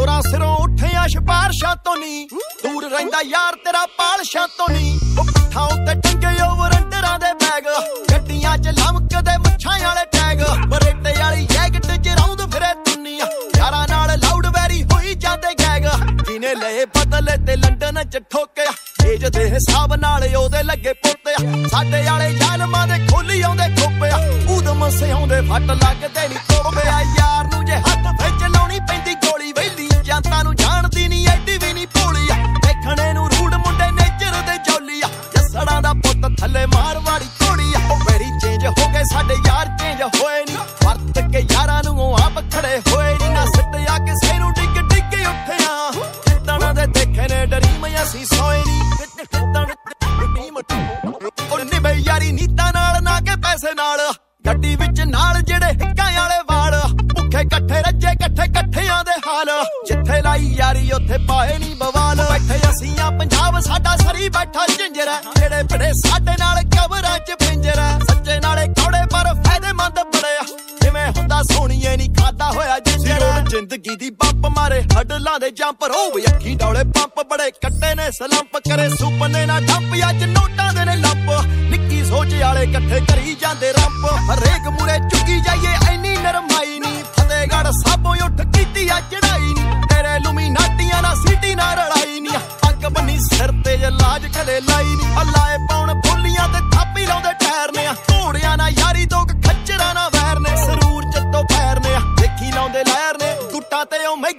ਚੋਰਾ ਸਿਰੋਂ ਉੱਠਿਆ ਸ਼ਪਾਰਸ਼ਾ ਤੋਂ ਨਹੀਂ ਦੂਰ ਰਹਿੰਦਾ ਯਾਰ ਤੇਰਾ ਪਾਲਸ਼ਾ ਤੋਂ ਨਹੀਂ ਉਹ ਪੱਥਾਂ ਉੱਤੇ ਟੰਗੇ ਓਵਰੰਡਰਾਂ ਦੇ ਬੈਗ। ਗੱਡੀਆਂ 'ਚ ਲਮਕਦੇ ਮੁੱਛਾਂ ਵਾਲੇ ਟੈਗ। ਬਰੇਟੇ ਵਾਲੀ ਜੈਕਟ 'ਚ ਰੌਂਦ ਫਿਰੇ ਦੁਨੀਆ ਯਾਰਾਂ ਨਾਲ ਲਾਊਡ ਵੈਰੀ ਹੋਈ ਜਾਂਦੇ ਗੈਗ। ਜਿਹਨੇ ਲਏ ਬਦਲ ਤੇ ਲੰਡਨ 'ਚ ਠੋਕਿਆ। ਏਜ ਦੇ ਹਿਸਾਬ ਨਾਲ ਉਹਦੇ ਲੱਗੇ ਪੁੱਤੇ। ਸਾਡੇ ਵਾਲੇ ਜਾਲਮਾਂ ਦੇ ਖੋਲੀ ਆਉਂਦੇ ਖੋਪਿਆ। ਉਦਮ ਸਿਆਉਂਦੇ ਫੱਟ ਲੱਗਦੇ ਨਹੀਂ ਸਾਡੇ ਯਾਰ ਚੇਂਜ ਹੋਏ ਨਹੀਂ ਵਰਤ ਕੇ ਯਾਰਾਂ ਨੂੰ ਆਪ ਖੜੇ ਹੋਏ ਨਹੀਂ ਨਾ ਸਿੱਟਿਆ ਕਿਸੇ ਨੂੰ ਡਿੱਗ ਡਿੱਗ ਉੱਠਿਆ। ਕਿਤਣਾ ਦੇ ਦੇਖੇ ਨੇ ਡਰੀ ਅਸੀਂ ਸੋਏ ਨਹੀਂ ਉਹ ਨਿਭੇ ਯਾਰੀ ਨੀਤਾਂ ਨਾਲ, ਨਾ ਕੇ ਪੈਸੇ ਨਾਲ। ਗੱਡੀ ਵਿੱਚ ਨਾਲ ਜਿਹੜੇ ਹਿੱਕਾਂ ਵਾਲੇ ਵਾਲ। ਭੁੱਖੇ ਇਕੱਠੇ ਰੱਜੇ, ਇਕੱਠੇ ਇਕੱਠਿਆਂ ਦੇ ਹਾਲ। ਜਿੱਥੇ ਲਾਈ ਯਾਰੀ, ਉੱਥੇ ਪਾਏ ਨਹੀਂ ਬਵਾਲ। ਬੈਠੇ ਅਸੀਂ ਆ, ਪੰਜਾਬ ਸਾਡਾ ਸਰੀ ਬੈਠਾ, ਝਿੰਜਰਾ। ਜਿਹੜੇ ਬੜੇ ਸਾਡੇ ਨਾਲ ਕਬਰਾਂ 'ਚ ਪਿੰਜਰਾ। ਨਾਲੇ ਕੌੜੇ ਪਰ ਫਾਇਦੇਮੰਦ ਬੜੇ ਆ। ਜਿਵੇਂ ਹੁੰਦਾ ਸੋਣੀਏ ਨਹੀਂ ਖਾਦਾ ਹੋਇਆ ਜਿੰਜਰਾ ਜ਼ਿੰਦਗੀ ਦੀ ਬੰਪ ਮਾਰੇ ਹੱਡਲਾਂ ਦੇ ਜੰਪ ਰੋ ਅੱਖੀ ਡੌਲੇ ਪੰਪ ਬੜੇ ਕੱਟੇ ਨੇ ਸਲੰਪ ਕਰੇ ਸੁਪਨੇ ਨਾ ਡੰਪ ਅੱਜ ਨੋਟਾਂ ਦੇ ਨੇ ਲੱਪ। ਨਿੱਕੀ ਸੋਚ ਵਾਲੇ ਇਕੱਠੇ ਕਰੀ ਜਾਂਦੇ ਰੰਪ। ਹਰੇਕ ਮੂਰੇ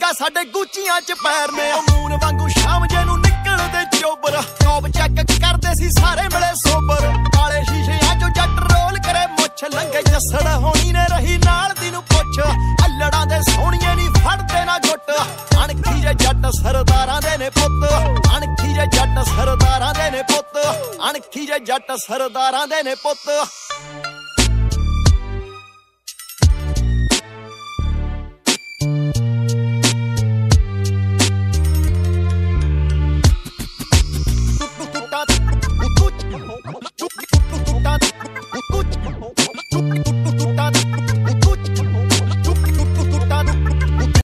ਤੇ ਸਾਡੇ ਗੁੱਚੀਆਂ 'ਚ ਪੈਰ ਨੇ ਉਹ ਮੂਨ ਵਾਂਗੂ ਸ਼ਾਮ ਜੇ ਨੂੰ ਨਿਕਲਦੇ ਚੋਬਰ ਟੌਪ ਚੈੱਕ ਕਰਦੇ ਸੀ ਸਾਰੇ ਮਿਲੇ ਸੋਬਰ। ਕਾਲੇ ਸ਼ੀਸ਼ਿਆਂ 'ਚੋਂ ਜੱਟ ਰੋਲ ਕਰੇ ਮੁੱਛ। ਲੰਗੇ ਜੱਸੜ ਹੋਣੀ ਨੇ ਰਹੀ ਨਾਲ ਦੀ ਨੂੰ ਪੁੱਛ। ਅੱਲੜਾਂ ਦੇ ਸੋਹਣੀਏ ਨਹੀਂ ਫੜਦੇ ਨਾ ਗੁੱਟ ਅਣਖੀ ਜੇ ਜੱਟ ਸਰਦਾਰਾਂ ਦੇ ਨੇ ਪੁੱਤ। ਅਣਖੀ ਜੇ ਜੱਟ ਸਰਦਾਰਾਂ ਦੇ ਨੇ ਪੁੱਤ। ਅਣਖੀ ਜੇ ਜੱਟ ਸਰਦਾਰਾਂ ਦੇ ਨੇ ਪੁੱਤ।